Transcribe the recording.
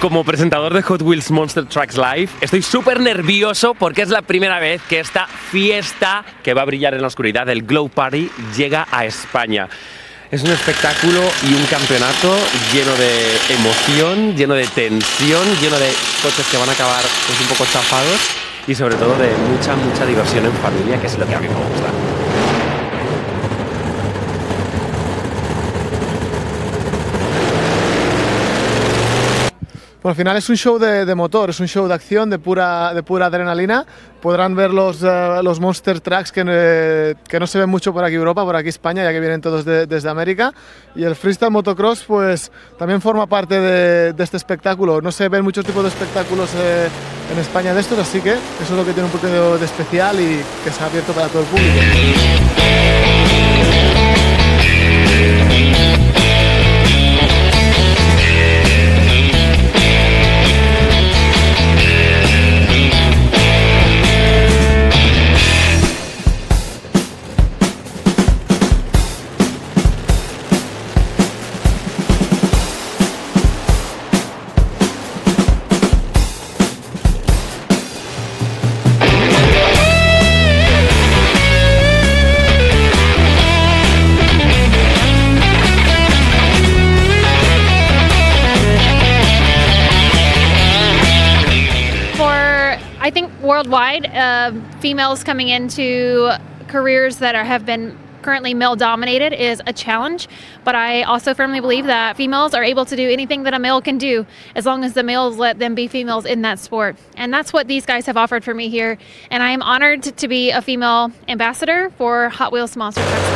como presentador de Hot Wheels Monster Trucks Live, estoy súper nervioso porque es la primera vez que esta fiesta que va a brillar en la oscuridad, el Glow Party, llega a España. Es un espectáculo y un campeonato lleno de emoción, lleno de tensión, lleno de coches que van a acabar pues, un poco chafados y sobre todo de mucha, mucha diversión en familia, que es lo que a mí me gusta. Al final es un show de, motor, es un show de acción, de pura, de pura adrenalina. Podrán ver los, eh, los Monster Trucks que, eh, que, no se ven mucho por aquí Europa, por aquí España, ya que vienen todos desde América. Y el freestyle motocross pues también forma parte de, de este espectáculo. No se ven muchos tipos de espectáculos eh, en España de estos, así que eso es lo que tiene un poco de especial y que se ha abierto para todo el público. Worldwide, uh, females coming into careers that are, have been currently male dominated is a challenge, but I also firmly believe that females are able to do anything that a male can do as long as the males let them be females in that sport. And that's what these guys have offered for me here. And I am honored to be a female ambassador for Hot Wheels Monster Trucks.